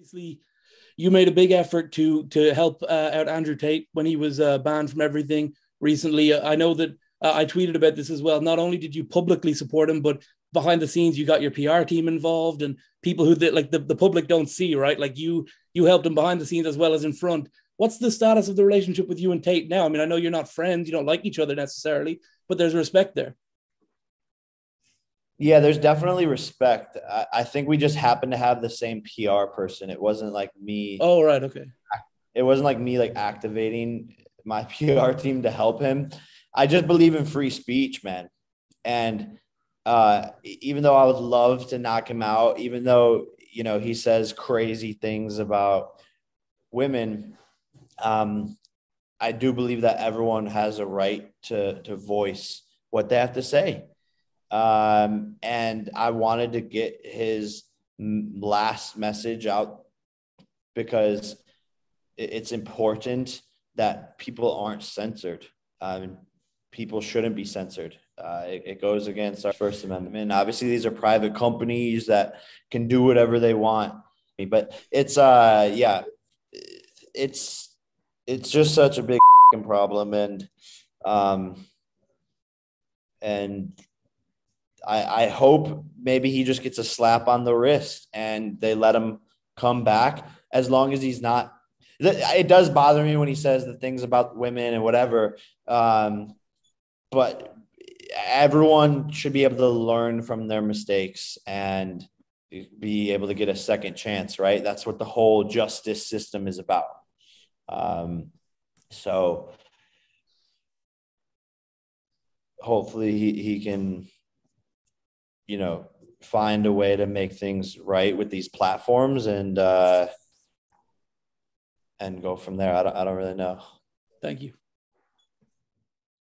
obviously you made a big effort to to help uh, out Andrew Tate when he was uh, banned from everything recently. I know that uh, I tweeted about this as well. Not only did you publicly support him, but behind the scenes you got your PR team involved and people who like the, the public don't see, right? Like you you helped him behind the scenes as well as in front. What's the status of the relationship with you and Tate now? I mean, I know you're not friends, you don't like each other necessarily, but there's respect there. Yeah, there's definitely respect. I, I think we just happened to have the same PR person. It wasn't like me. Oh, right. Okay. It wasn't like me like activating my PR team to help him. I just believe in free speech, man. And uh, even though I would love to knock him out, even though, you know, he says crazy things about women, um, I do believe that everyone has a right to, to voice what they have to say. Um, and I wanted to get his last message out because it's important that people aren't censored. Um, people shouldn't be censored. Uh, it, it, goes against our First Amendment. And obviously, these are private companies that can do whatever they want. But it's uh, yeah, it's it's just such a big problem, and um, and I, I hope maybe he just gets a slap on the wrist and they let him come back as long as he's not. It does bother me when he says the things about women and whatever. Um, but everyone should be able to learn from their mistakes and be able to get a second chance, right? That's what the whole justice system is about. Um, so hopefully he, he can you know, find a way to make things right with these platforms and uh, and go from there. I don't, I don't really know. Thank you.